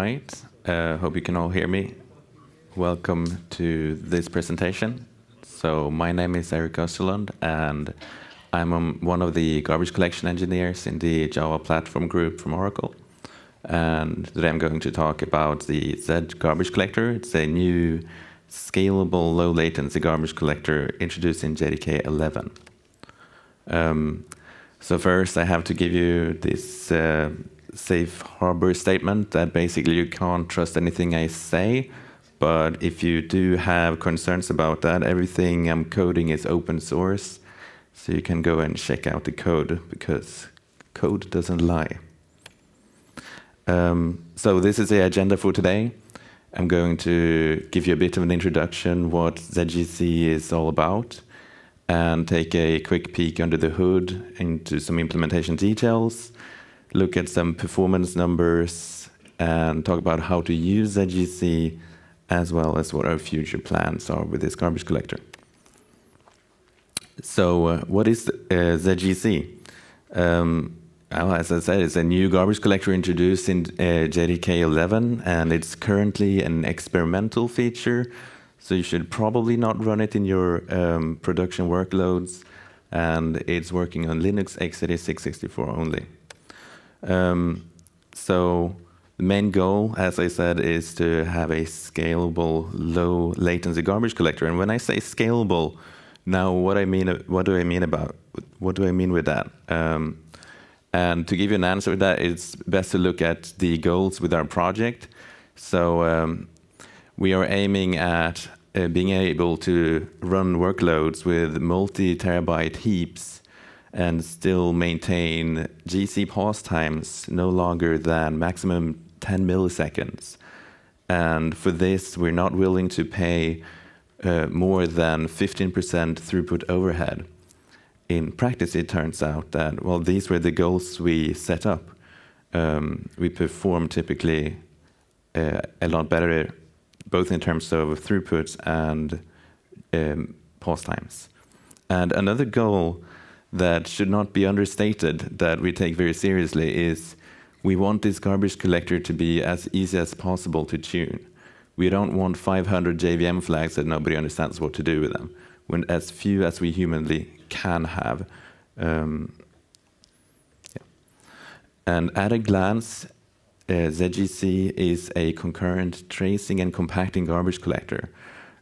right. Uh, hope you can all hear me. Welcome to this presentation. So my name is Erik Österlund, and I'm um, one of the garbage collection engineers in the Java platform group from Oracle. And today I'm going to talk about the Z garbage collector. It's a new scalable low latency garbage collector introduced in JDK 11. Um, so first I have to give you this uh, safe harbor statement that basically you can't trust anything I say. But if you do have concerns about that, everything I'm coding is open source. So you can go and check out the code because code doesn't lie. Um, so this is the agenda for today. I'm going to give you a bit of an introduction what ZGC is all about and take a quick peek under the hood into some implementation details, look at some performance numbers, and talk about how to use ZGC as well as what our future plans are with this garbage collector. So uh, what is uh, ZGC? Um, well, as I said, it's a new garbage collector introduced in uh, JDK 11, and it's currently an experimental feature. So you should probably not run it in your um, production workloads, and it's working on Linux x86 64 only. Um, so the main goal, as I said, is to have a scalable, low latency garbage collector. And when I say scalable, now what I mean, what do I mean about, what do I mean with that? Um, and to give you an answer to that, it's best to look at the goals with our project. So um, we are aiming at uh, being able to run workloads with multi-terabyte heaps and still maintain GC pause times no longer than maximum 10 milliseconds. And for this, we're not willing to pay uh, more than 15% throughput overhead. In practice, it turns out that, well, these were the goals we set up. Um, we perform typically uh, a lot better, both in terms of throughput and um, pause times. And another goal that should not be understated that we take very seriously is we want this garbage collector to be as easy as possible to tune. We don't want 500 JVM flags that nobody understands what to do with them. When as few as we humanly can have. Um, yeah. And at a glance, uh, ZGC is a concurrent tracing and compacting garbage collector.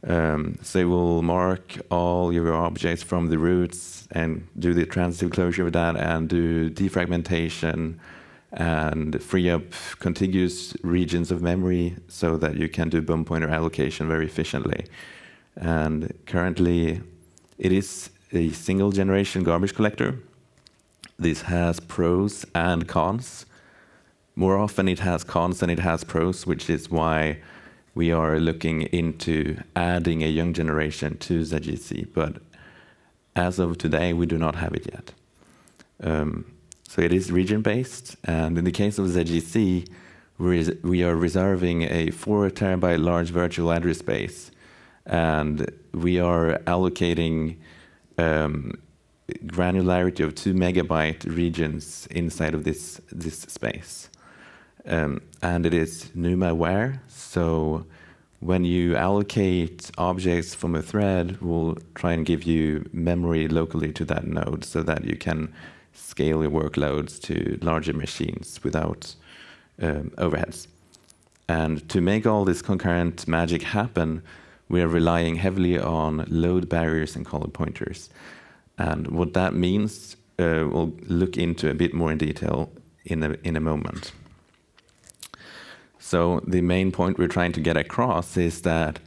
Um, so it will mark all your objects from the roots and do the transitive closure of that and do defragmentation and free up contiguous regions of memory so that you can do bump pointer allocation very efficiently. And currently, it is a single generation garbage collector. This has pros and cons. More often it has cons than it has pros, which is why we are looking into adding a young generation to ZGC, but as of today, we do not have it yet. Um, so it is region-based, and in the case of ZGC, we are reserving a four terabyte large virtual address space, and we are allocating um, granularity of two megabyte regions inside of this, this space. Um, and it is NUMA aware, so when you allocate objects from a thread, we'll try and give you memory locally to that node so that you can scale your workloads to larger machines without um, overheads. And to make all this concurrent magic happen, we are relying heavily on load barriers and color pointers. And what that means, uh, we'll look into a bit more in detail in a, in a moment. So the main point we're trying to get across is that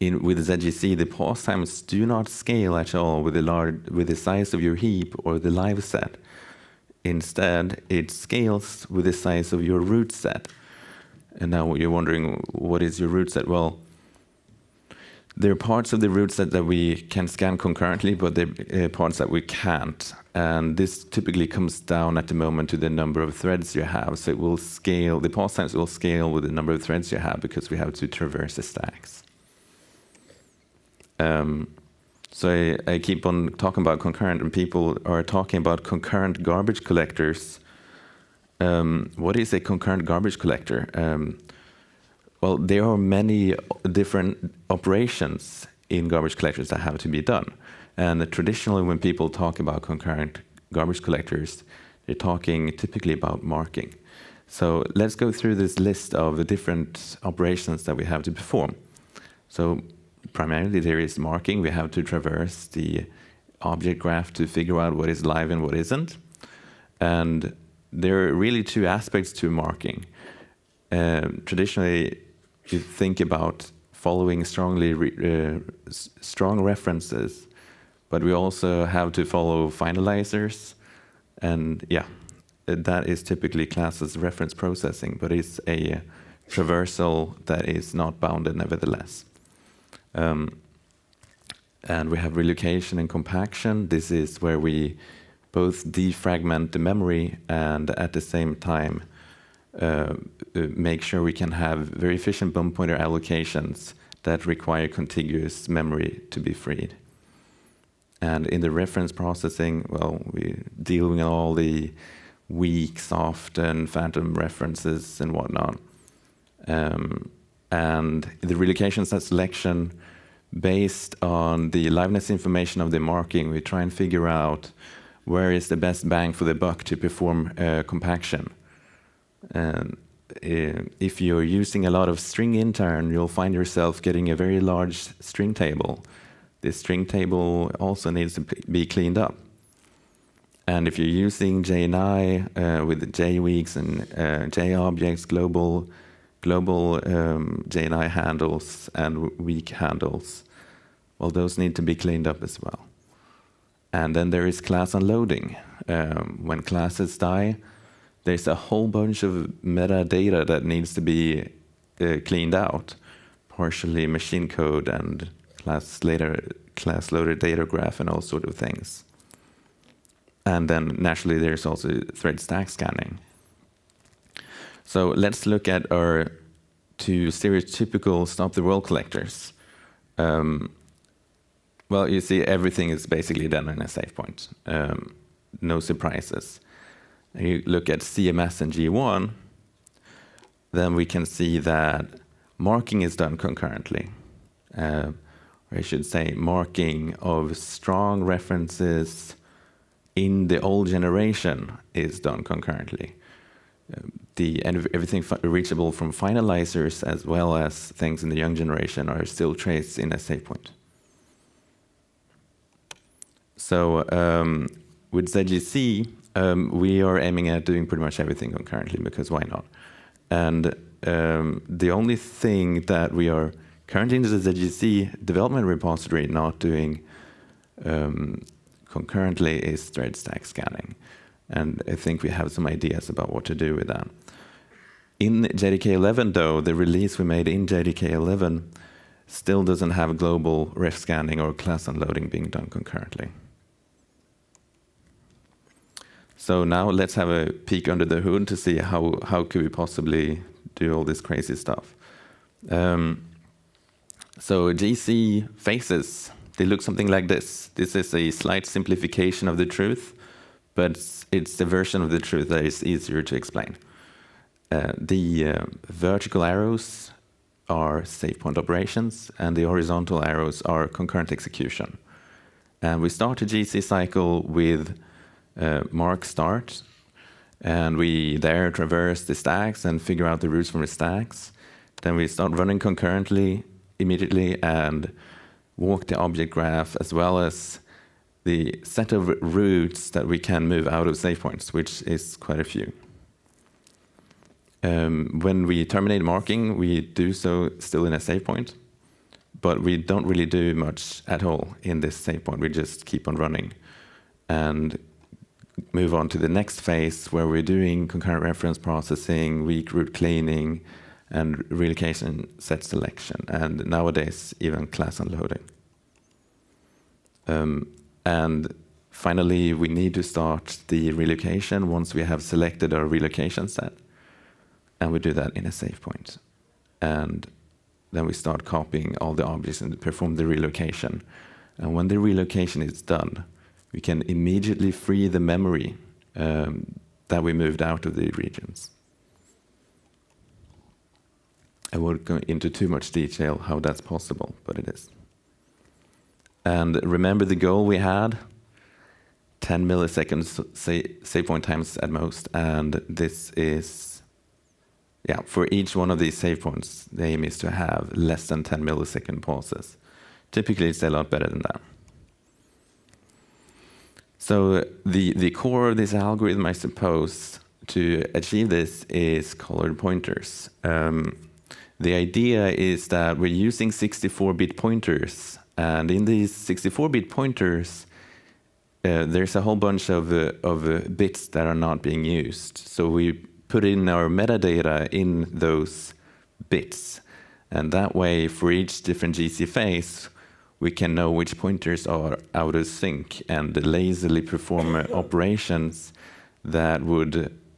in, with ZGC, the pause times do not scale at all with the, large, with the size of your heap or the live set. Instead, it scales with the size of your root set. And now you're wondering, what is your root set? Well, there are parts of the root set that we can scan concurrently, but there are uh, parts that we can't. And this typically comes down at the moment to the number of threads you have. So it will scale, the pause times will scale with the number of threads you have because we have to traverse the stacks. Um, so I, I, keep on talking about concurrent, and people are talking about concurrent garbage collectors. Um, what is a concurrent garbage collector? Um, Well, there are many different operations in garbage collectors that have to be done. And traditionally, when people talk about concurrent garbage collectors, they're talking typically about marking. So let's go through this list of the different operations that we have to perform. So primarily there is marking. We have to traverse the object graph to figure out what is live and what isn't. And there are really two aspects to marking. Um, traditionally, you think about following strongly re uh, strong references, but we also have to follow finalizers, and yeah, that is typically classed as reference processing, but it's a traversal that is not bounded nevertheless. Um, and we have relocation and compaction. This is where we both defragment the memory and at the same time uh, make sure we can have very efficient bump pointer allocations that require contiguous memory to be freed. And in the reference processing, well, we deal with all the weak, soft, and phantom references and whatnot. Um, and the relocation selection, based on the liveness information of the marking, we try and figure out where is the best bang for the buck to perform uh, compaction. And uh, if you're using a lot of string intern, you'll find yourself getting a very large string table. This string table also needs to be cleaned up. And if you're using JNI uh, with the JWeaks and uh, JObjects, global, global um, JNI handles and weak handles, well, those need to be cleaned up as well. And then there is class unloading. Um, when classes die, there's a whole bunch of metadata that needs to be uh, cleaned out, partially machine code and class later class loaded data graph and all sort of things. And then naturally there's also thread stack scanning. So let's look at our two stereotypical stop the world collectors. Um, well, you see everything is basically done in a safe point. Um, no surprises. You look at CMS and G1, then we can see that marking is done concurrently. Uh, or I should say marking of strong references in the old generation is done concurrently. Um, the everything reachable from finalizers as well as things in the young generation are still traced in a safe point. So um, with ZGC, um, we are aiming at doing pretty much everything concurrently because why not? And um, the only thing that we are currently in the ZGC development repository not doing um, concurrently is thread stack scanning. And I think we have some ideas about what to do with that. In JDK 11, though, the release we made in JDK 11 still doesn't have global ref scanning or class unloading being done concurrently. So now let's have a peek under the hood to see how, how could we possibly do all this crazy stuff. Um, so GC faces they look something like this. This is a slight simplification of the truth, but it's a version of the truth that is easier to explain. Uh, the uh, vertical arrows are safe point operations, and the horizontal arrows are concurrent execution. And we start a GC cycle with uh, mark start, and we there traverse the stacks and figure out the roots from the stacks. Then we start running concurrently immediately and walk the object graph as well as the set of roots that we can move out of safe points, which is quite a few. Um, when we terminate marking, we do so still in a safe point, but we don't really do much at all in this safe point. We just keep on running and move on to the next phase where we're doing concurrent reference processing, weak root cleaning, and relocation set selection, and nowadays even class unloading. Um, and finally, we need to start the relocation once we have selected our relocation set, and we do that in a safe point. And then we start copying all the objects and perform the relocation. And when the relocation is done, we can immediately free the memory um, that we moved out of the regions. I won't go into too much detail how that's possible, but it is. And remember the goal we had? 10 milliseconds safe point times at most, and this is, yeah, for each one of these safe points, the aim is to have less than 10 millisecond pauses. Typically, it's a lot better than that. So the, the core of this algorithm, I suppose, to achieve this is colored pointers. Um, the idea is that we're using 64-bit pointers, and in these 64-bit pointers, uh, there's a whole bunch of, uh, of uh, bits that are not being used. So we put in our metadata in those bits, and that way, for each different GC phase, we can know which pointers are out of sync and lazily perform operations that would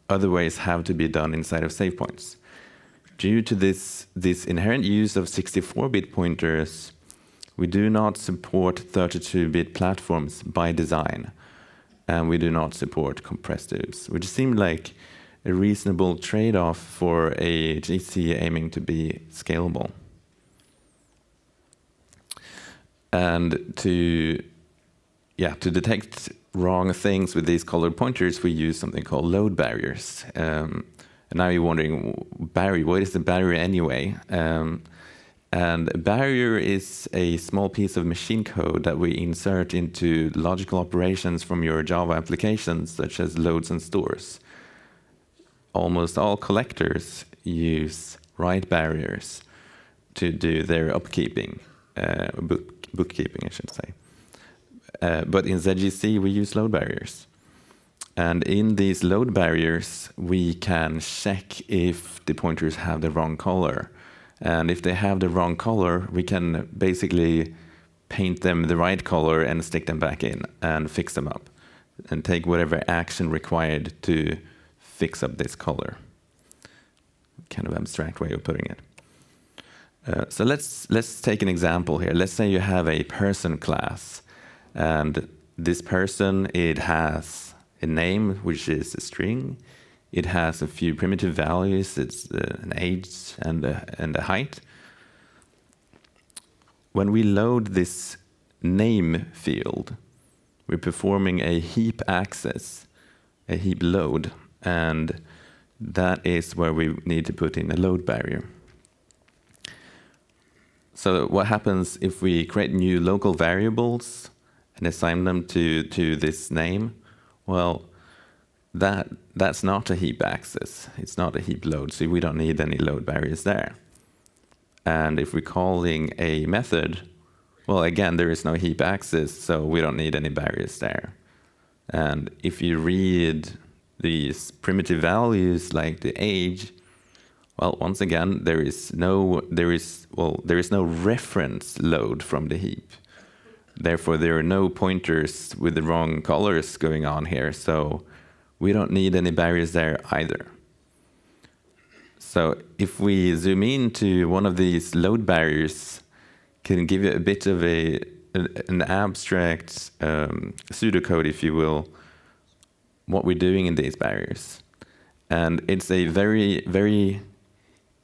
otherwise have to be done inside of safe points due to this, this inherent use of 64-bit pointers, we do not support 32-bit platforms by design, and we do not support compressed oops, which seemed like a reasonable trade-off for a GC aiming to be scalable. And to, yeah, to detect wrong things with these colored pointers, we use something called load barriers. Um, and now you're wondering, barrier, what is the barrier anyway? Um, and a barrier is a small piece of machine code that we insert into logical operations from your Java applications, such as loads and stores. Almost all collectors use write barriers to do their upkeeping, uh, bookkeeping, I should say. Uh, but in ZGC, we use load barriers. And in these load barriers, we can check if the pointers have the wrong color. And if they have the wrong color, we can basically paint them the right color and stick them back in and fix them up and take whatever action required to fix up this color. Kind of abstract way of putting it. Uh, so let's let's take an example here. Let's say you have a person class, and this person it has a name, which is a string. It has a few primitive values. It's uh, an age and a, and a height. When we load this name field, we're performing a heap access, a heap load, and that is where we need to put in a load barrier. So what happens if we create new local variables and assign them to, to this name? Well, that that's not a heap access. It's not a heap load, so we don't need any load barriers there. And if we're calling a method, well, again, there is no heap access, so we don't need any barriers there. And if you read these primitive values like the age, well, once again, there is no there is well there is no reference load from the heap. Therefore, there are no pointers with the wrong colors going on here. So we don't need any barriers there either. So if we zoom in to one of these load barriers, can give you a bit of a an abstract um, pseudocode, if you will, what we're doing in these barriers. And it's a very, very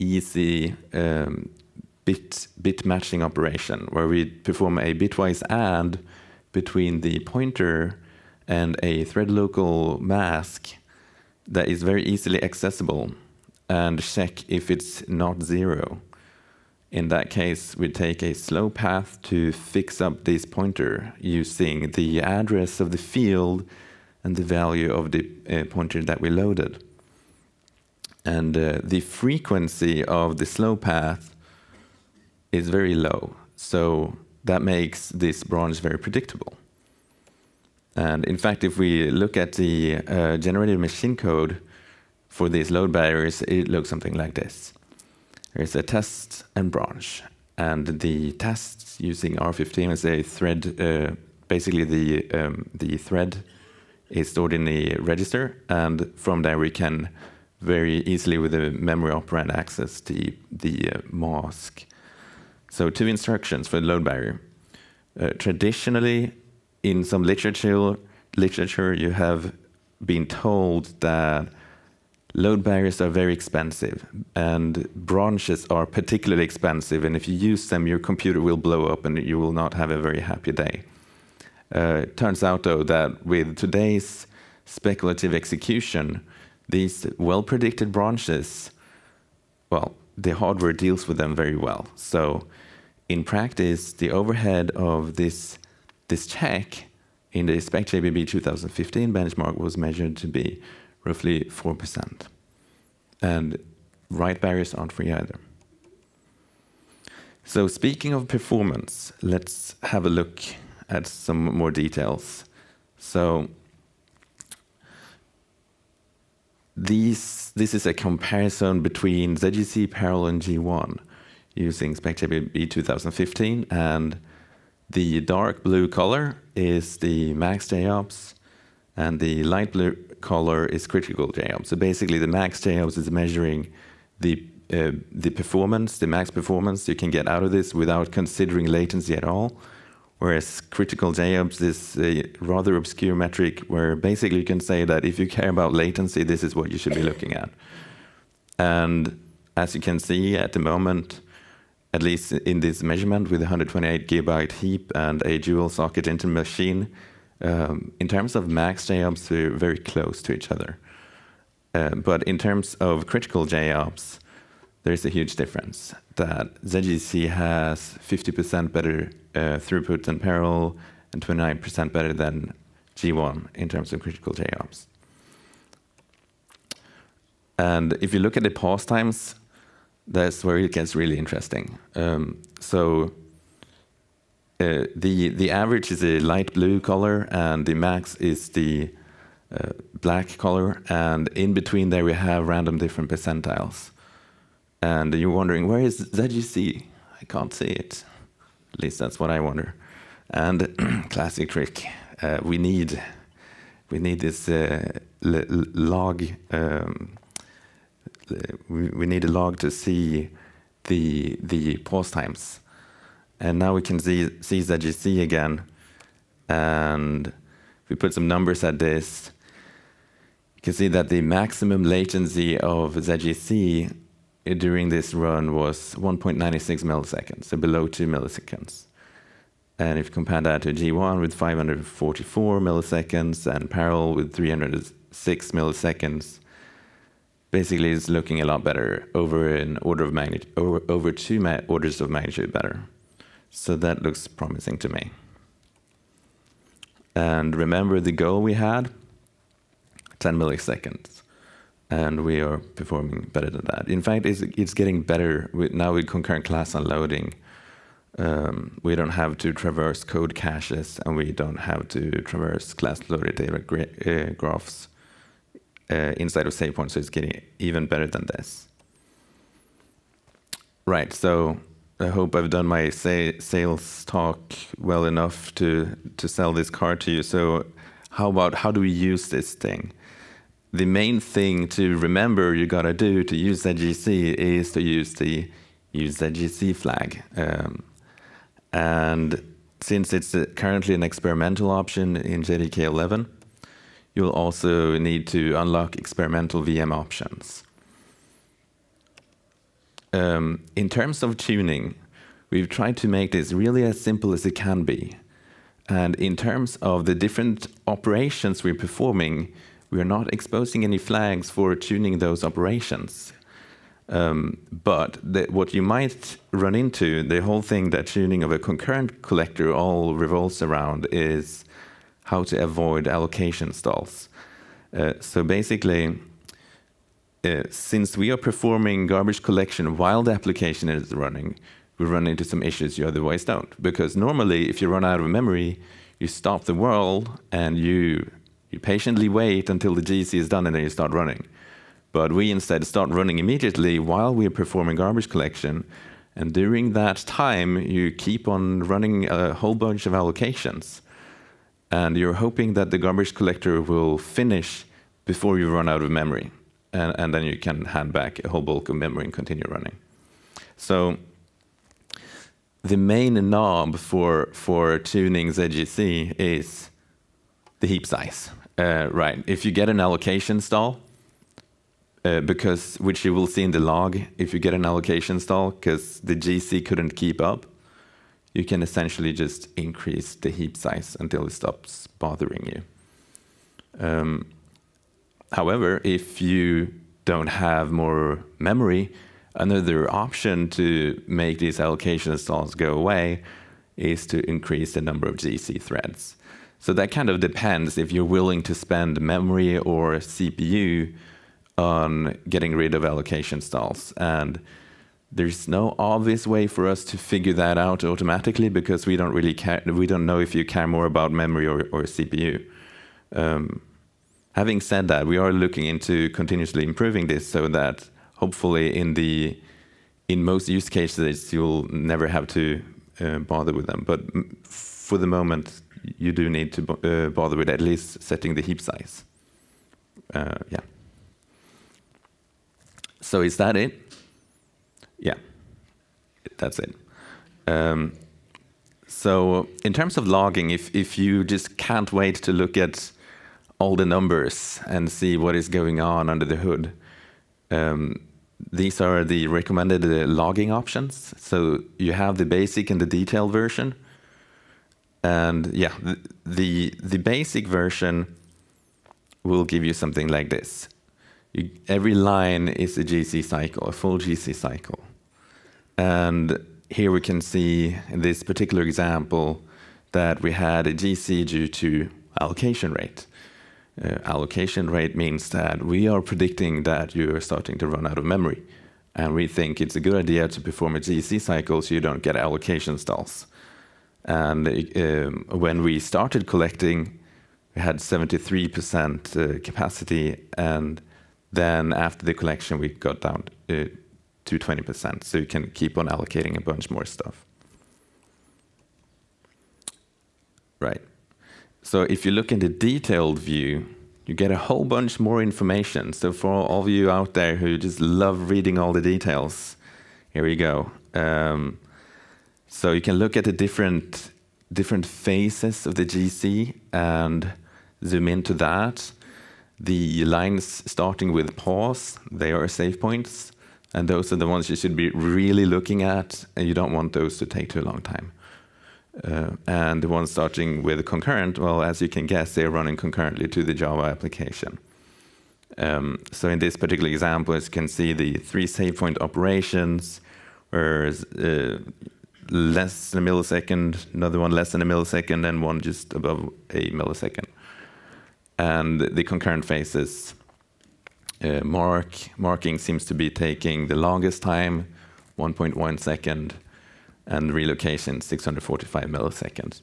easy um, bit, bit matching operation where we perform a bitwise add between the pointer and a thread local mask that is very easily accessible and check if it's not zero. In that case, we take a slow path to fix up this pointer using the address of the field and the value of the uh, pointer that we loaded. And uh, the frequency of the slow path is very low. So that makes this branch very predictable. And in fact, if we look at the uh, generated machine code for these load barriers, it looks something like this. There's a test and branch, and the tests using R15 as a thread, uh, basically the, um, the thread is stored in the register, and from there we can very easily with the memory operand access the, the uh, mask so two instructions for load barrier. Uh, traditionally, in some literature, literature, you have been told that load barriers are very expensive, and branches are particularly expensive. And if you use them, your computer will blow up, and you will not have a very happy day. Uh, turns out, though, that with today's speculative execution, these well-predicted branches, well, the hardware deals with them very well. So in practice, the overhead of this, this check in the SPECjbb 2015 benchmark was measured to be roughly 4%. And write barriers aren't free either. So speaking of performance, let's have a look at some more details. So these, this is a comparison between ZGC, Parallel, and G1 using SPECjbb 2015. And the dark blue color is the max JOPS, and the light blue color is critical JOPS. So basically, the max JOPS is measuring the uh, the performance, the max performance you can get out of this without considering latency at all. Whereas critical JOPS is a rather obscure metric where basically you can say that if you care about latency, this is what you should be looking at. And as you can see at the moment, at least in this measurement with 128 gigabyte heap and a dual socket Intel machine, um, in terms of max JOPS, they're very close to each other. Uh, but in terms of critical JOPS, there's a huge difference that ZGC has 50% better uh, throughput than Parallel and 29% better than G1 in terms of critical JOPS. And if you look at the pause times, that's where it gets really interesting. Um, so uh, the the average is a light blue color, and the max is the uh, black color, and in between there we have random different percentiles. And you're wondering, where is ZGC? I can't see it. At least that's what I wonder. And classic trick, uh, we need we need this uh, log. Um, we, need a log to see the the pause times, and now we can see see ZGC again. And we put some numbers at this, you can see that the maximum latency of ZGC Uh, during this run was 1.96 milliseconds, so below 2 milliseconds. And if you compare that to G1 with 544 milliseconds and Parallel with 306 milliseconds, basically it's looking a lot better over an order of magnitude, over, over two orders of magnitude better. So that looks promising to me. And remember the goal we had? 10 milliseconds and we are performing better than that. In fact, it's, it's getting better with, now with concurrent class unloading. Um, we don't have to traverse code caches, and we don't have to traverse class-loaded data gra uh, graphs uh, inside of SafePoint, so it's getting even better than this. Right, so I hope I've done my sa sales talk well enough to, to sell this car to you. So how about how do we use this thing? The main thing to remember you gotta do to use ZGC is to use the use ZGC flag. Um, and since it's currently an experimental option in JDK 11, you'll also need to unlock experimental VM options. Um, in terms of tuning, we've tried to make this really as simple as it can be. And in terms of the different operations we're performing, we are not exposing any flags for tuning those operations. Um, but the, what you might run into, the whole thing that tuning of a concurrent collector all revolves around is how to avoid allocation stalls. Uh, so basically, uh, since we are performing garbage collection while the application is running, we run into some issues you otherwise don't. Because normally, if you run out of memory, you stop the world and you you patiently wait until the GC is done and then you start running. But we instead start running immediately while we're performing garbage collection. And during that time, you keep on running a whole bunch of allocations. And you're hoping that the garbage collector will finish before you run out of memory. And, and then you can hand back a whole bulk of memory and continue running. So the main knob for, for tuning ZGC is the heap size. Uh, right. If you get an allocation stall, uh, because which you will see in the log if you get an allocation stall because the GC couldn't keep up, you can essentially just increase the heap size until it stops bothering you. Um, however, if you don't have more memory, another option to make these allocation stalls go away is to increase the number of GC threads. So that kind of depends if you're willing to spend memory or CPU on getting rid of allocation stalls. And there's no obvious way for us to figure that out automatically because we don't really care, we don't know if you care more about memory or, or CPU. Um, having said that, we are looking into continuously improving this so that hopefully in the in most use cases you'll never have to uh, bother with them. But for the moment, you do need to uh, bother with at least setting the heap size. Uh, yeah. So is that it? Yeah, that's it. Um, so in terms of logging, if, if you just can't wait to look at all the numbers and see what is going on under the hood, um, these are the recommended uh, logging options. So you have the basic and the detailed version. And yeah, the, the, basic version will give you something like this. You, every line is a GC cycle, a full GC cycle. And here we can see in this particular example that we had a GC due to allocation rate. Uh, allocation rate means that we are predicting that you are starting to run out of memory. And we think it's a good idea to perform a GC cycle so you don't get allocation stalls. And um, when we started collecting, we had 73% uh, capacity. And then after the collection, we got down uh, to 20%. So you can keep on allocating a bunch more stuff. Right. So if you look in the detailed view, you get a whole bunch more information. So for all of you out there who just love reading all the details, here we go. Um, so you can look at the different different phases of the GC and zoom into that. The lines starting with pause, they are safe points. And those are the ones you should be really looking at, and you don't want those to take too long time. Uh, and the ones starting with concurrent, well, as you can guess, they're running concurrently to the Java application. Um, so in this particular example, as you can see, the three safe point operations were uh, less than a millisecond, another one less than a millisecond, and one just above a millisecond. And the concurrent phases uh, mark marking seems to be taking the longest time, 1.1 second, and relocation 645 milliseconds.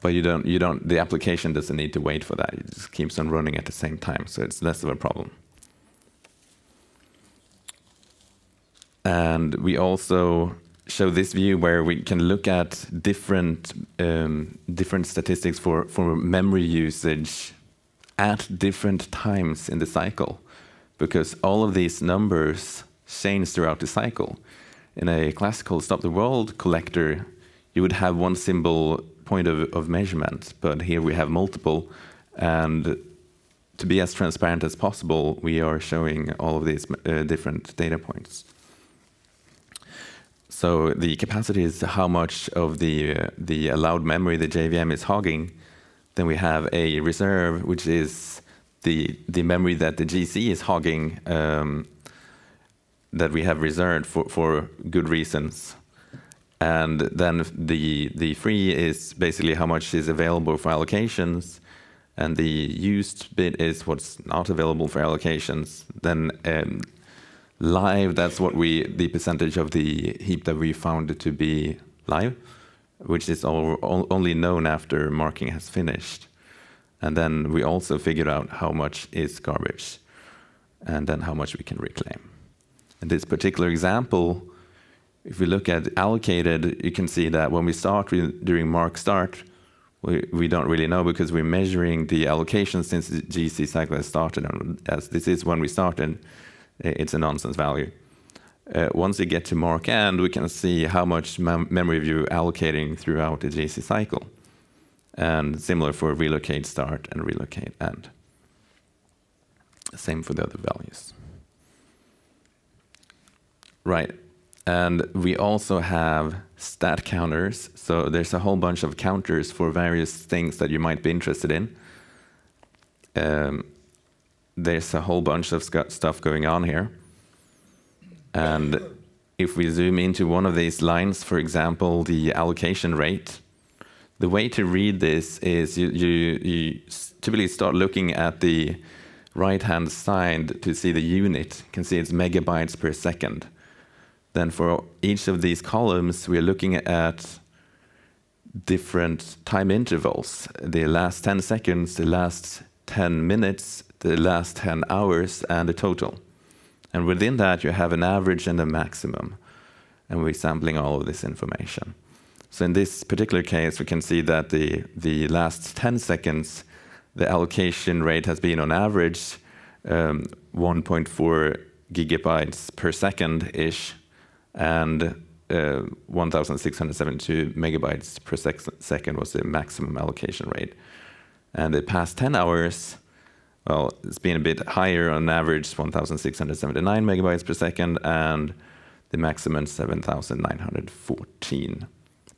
But you don't, you don't, the application doesn't need to wait for that. It just keeps on running at the same time, so it's less of a problem. And we also show this view where we can look at different um, different statistics for for memory usage at different times in the cycle because all of these numbers change throughout the cycle. In a classical stop the world collector, you would have one symbol point of, of measurement, but here we have multiple. And to be as transparent as possible, we are showing all of these uh, different data points. So the capacity is how much of the, uh, the allowed memory the JVM is hogging. Then we have a reserve, which is the the memory that the GC is hogging um, that we have reserved for for good reasons, and then the the free is basically how much is available for allocations, and the used bit is what's not available for allocations. Then um, live, that's what we the percentage of the heap that we found to be live, which is all, only known after marking has finished. And then we also figured out how much is garbage and then how much we can reclaim. In this particular example, if we look at allocated, you can see that when we start during mark start, we, we don't really know because we're measuring the allocation since the GC cycle has started. And as this is when we started, it's a nonsense value. Uh, once you get to mark end, we can see how much mem memory you're allocating throughout the GC cycle and similar for relocate start and relocate end. Same for the other values. right. And we also have stat counters. So there's a whole bunch of counters for various things that you might be interested in. Um, there's a whole bunch of stuff going on here. And if we zoom into one of these lines, for example, the allocation rate, the way to read this is you, you, you typically start looking at the right-hand side to see the unit. You can see it's megabytes per second. Then for each of these columns, we're looking at different time intervals, the last 10 seconds, the last 10 minutes, the last 10 hours, and the total. And within that, you have an average and a maximum. And we're sampling all of this information. So in this particular case, we can see that the, the last 10 seconds, the allocation rate has been on average um, 1.4 gigabytes per second-ish, and uh, 1,672 megabytes per sec second was the maximum allocation rate. And the past 10 hours, well, it's been a bit higher on average, 1,679 megabytes per second, and the maximum 7,914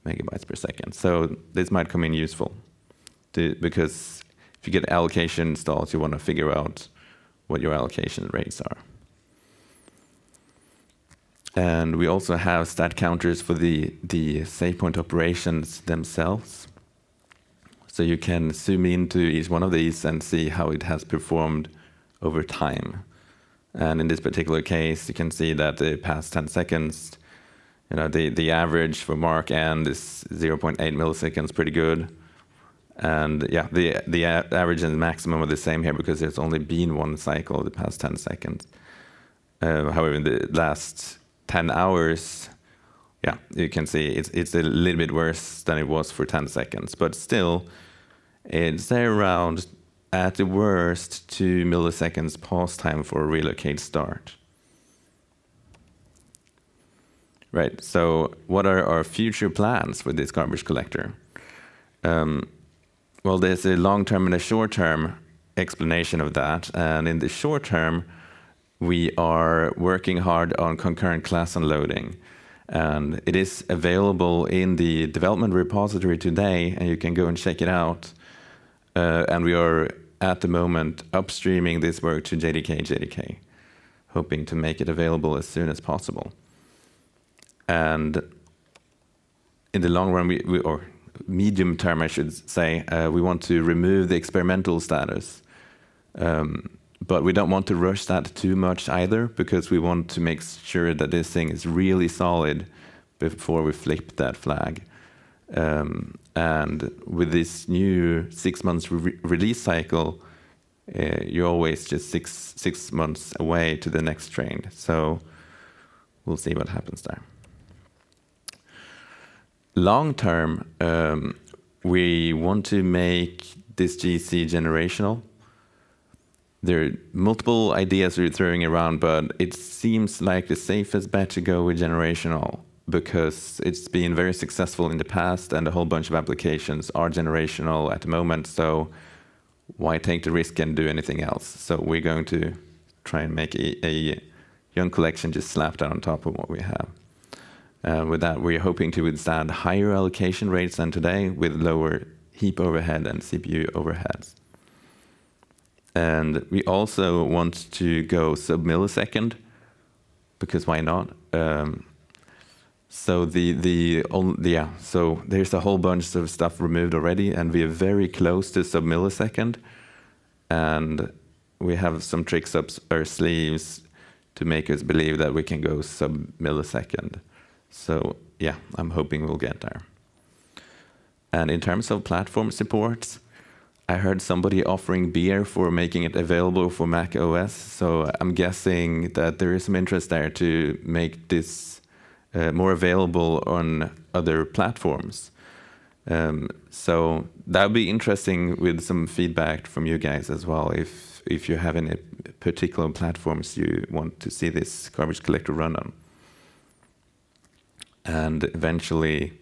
megabytes per second. So this might come in useful to, because if you get allocation stalls, you want to figure out what your allocation rates are. And we also have stat counters for the, the SafePoint operations themselves. So you can zoom into each one of these and see how it has performed over time. And in this particular case, you can see that the past 10 seconds, you know, the, the average for Mark End is 0.8 milliseconds, pretty good. And yeah, the, the average and maximum are the same here because there's only been one cycle the past 10 seconds. Uh, however, in the last 10 hours, yeah, you can see it's, it's a little bit worse than it was for 10 seconds, but still, it's say around, at the worst, two milliseconds pause time for a relocate start. Right, so what are our future plans for this garbage collector? Um, well, there's a long-term and a short-term explanation of that, and in the short term, we are working hard on concurrent class unloading. And it is available in the development repository today, and you can go and check it out. Uh, and we are at the moment upstreaming this work to JDK JDK, hoping to make it available as soon as possible. And in the long run, we, we or medium term, I should say, uh, we want to remove the experimental status. Um, but we don't want to rush that too much either because we want to make sure that this thing is really solid before we flip that flag. Um, and with this new six months re release cycle, uh, you're always just six six months away to the next train. So we'll see what happens there. Long term, um, we want to make this GC generational there are multiple ideas we're throwing around, but it seems like the safest bet to go with generational because it's been very successful in the past and a whole bunch of applications are generational at the moment. So why take the risk and do anything else? So we're going to try and make a, a young collection just slapped on top of what we have. Uh, with that, we're hoping to withstand higher allocation rates than today with lower heap overhead and CPU overheads. And we also want to go sub-millisecond, because why not? Um, so the the yeah, so there's a whole bunch of stuff removed already, and we are very close to sub-millisecond, and we have some tricks up our sleeves to make us believe that we can go sub-millisecond. So yeah, I'm hoping we'll get there. And in terms of platform supports, I heard somebody offering beer for making it available for Mac OS, so I'm guessing that there is some interest there to make this uh, more available on other platforms. Um, so that would be interesting with some feedback from you guys as well, if if you have any particular platforms you want to see this garbage collector run on. And eventually,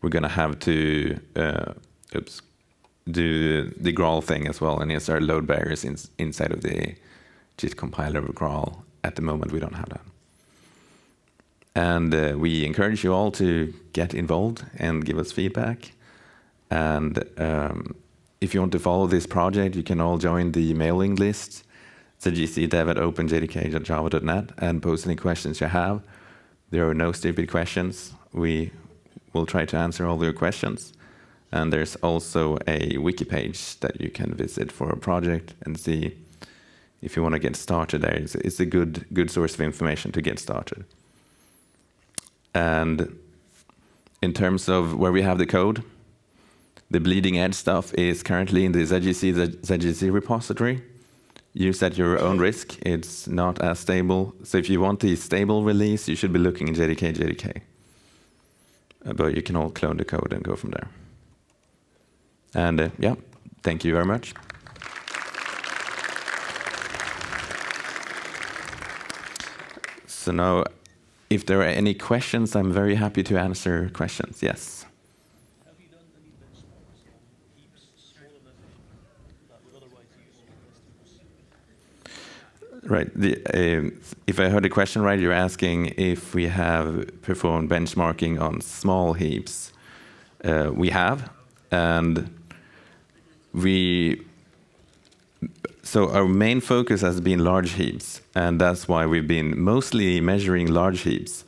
we're going to have to, uh, oops, do the Graal thing as well and insert load barriers in, inside of the JIT compiler of Graal. At the moment, we don't have that. And uh, we encourage you all to get involved and give us feedback. And um, if you want to follow this project, you can all join the mailing list, zgcdev at openjdk.java.net, and post any questions you have. There are no stupid questions. We will try to answer all your questions. And there's also a wiki page that you can visit for a project and see if you want to get started there. It's, it's a good, good source of information to get started. And in terms of where we have the code, the bleeding edge stuff is currently in the ZGC, the ZGC repository. Use at your own risk. It's not as stable. So if you want the stable release, you should be looking in JDK, JDK. Uh, but you can all clone the code and go from there. And uh, yeah, thank you very much. So now, if there are any questions, I'm very happy to answer questions. Yes. Right. The, uh, if I heard the question right, you're asking if we have performed benchmarking on small heaps. Uh, we have, and we. So our main focus has been large heaps, and that's why we've been mostly measuring large heaps.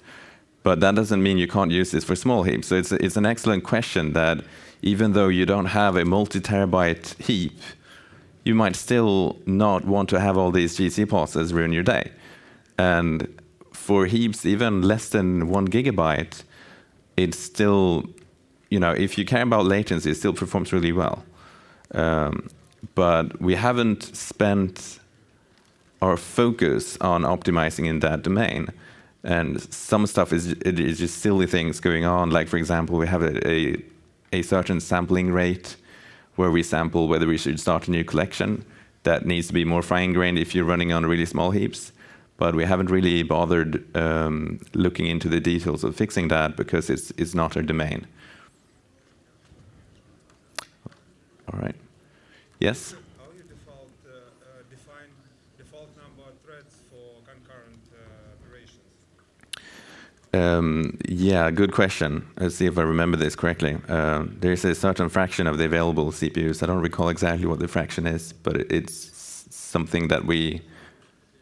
But that doesn't mean you can't use this for small heaps. So it's it's an excellent question that even though you don't have a multi-terabyte heap, you might still not want to have all these GC pauses ruin your day. And for heaps, even less than one gigabyte, it's still, you know, if you care about latency, it still performs really well. Um, but we haven't spent our focus on optimizing in that domain. And some stuff is, it is just silly things going on. Like, for example, we have a, a, a certain sampling rate where we sample whether we should start a new collection. That needs to be more fine-grained if you're running on really small heaps. But we haven't really bothered um, looking into the details of fixing that because it's, it's not our domain. All right. Yes? How you default, uh, uh, define default number of threads for concurrent uh, operations? Um, yeah, good question. Let's see if I remember this correctly. Uh, there's a certain fraction of the available CPUs. I don't recall exactly what the fraction is, but it's something that we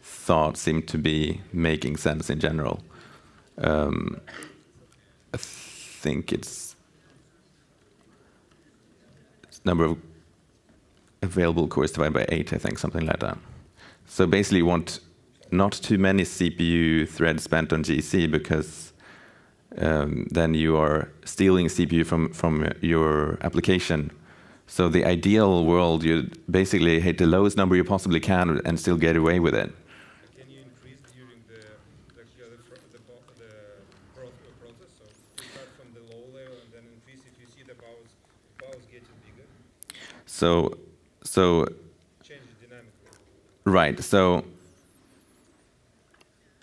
thought seemed to be making sense in general. Um, I think it's, it's number of available cores divided by eight, I think, something like that. So basically, you want not too many CPU threads spent on GC because um, then you are stealing CPU from, from your application. So the ideal world, you basically hit the lowest number you possibly can and still get away with it. Can you increase during the the, the, the, the process? So start from the low level and then increase if you see the bows bows getting bigger, So, so right. So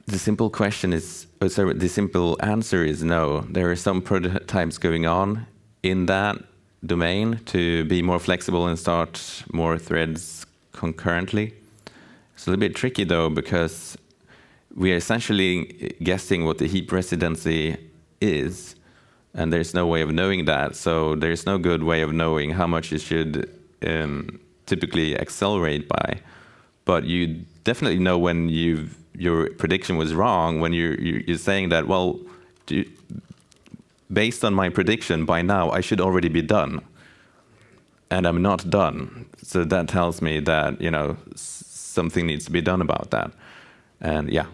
the simple question is, oh, sorry, the simple answer is no. There are some prototypes going on in that domain to be more flexible and start more threads concurrently. It's a little bit tricky though because we are essentially guessing what the heap residency is, and there's no way of knowing that. So there's no good way of knowing how much you should um, typically accelerate by. But you definitely know when you've your prediction was wrong when you're, you're saying that, well, do, based on my prediction, by now I should already be done. And I'm not done. So that tells me that, you know, something needs to be done about that. And yeah,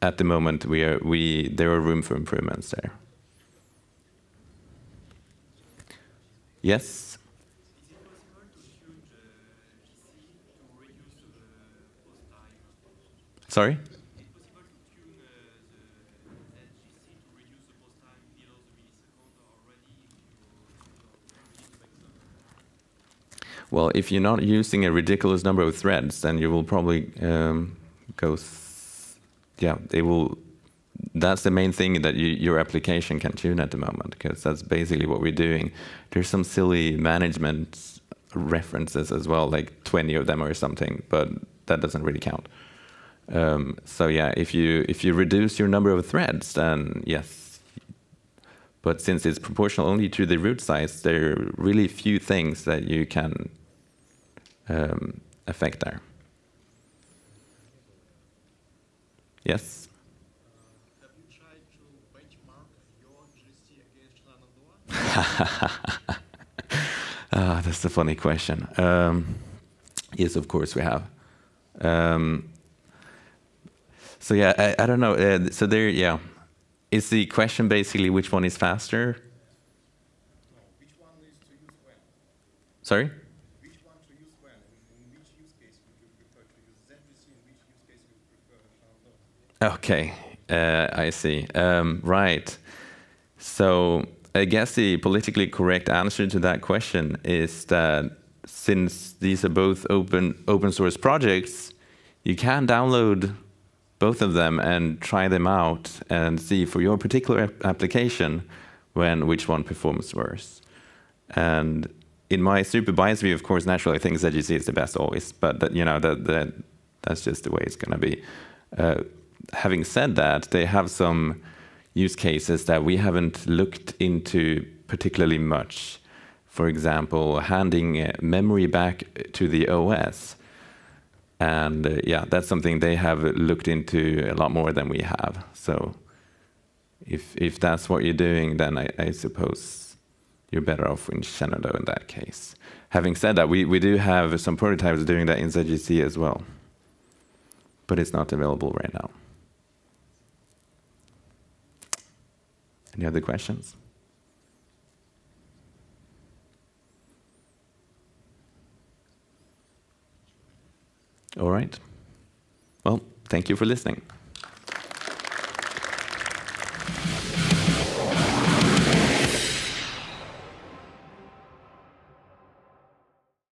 at the moment, we are, we, there are room for improvements there. Yes? Sorry? Well, if you're not using a ridiculous number of threads, then you will probably um, go. yeah, they will. That's the main thing that you, your application can tune at the moment, because that's basically what we're doing. There's some silly management references as well, like 20 of them or something, but that doesn't really count. Um, so yeah, if you if you reduce your number of threads, then yes. But since it's proportional only to the root size, there are really few things that you can um, affect there. Yes. Ah, that's a funny question. Um, yes, of course we have. Um, so yeah, I, I don't know. Uh, so there, yeah, is the question basically which one is faster? No, which one is to use when? Sorry. Which one to use when? In, which use case would you prefer to use ZGC? In which use case you prefer? Okay, uh, I see. Um, right. So I guess the politically correct answer to that question is that since these are both open open source projects, you can download both of them and try them out and see for your particular application when which one performs worse. And in my super biased view, of course, naturally I think ZGC is the best always, but that, you know that, that that's just the way it's going to be. Uh, having said that, they have some use cases that we haven't looked into particularly much. For example, handing uh, memory back to the OS. And uh, yeah, that's something they have looked into a lot more than we have. So if, if that's what you're doing, then I, I suppose you're better off in Shenandoah in that case. Having said that, we, we do have some prototypes doing that in ZGC as well. But it's not available right now. Any other questions? All right. Well, thank you for listening.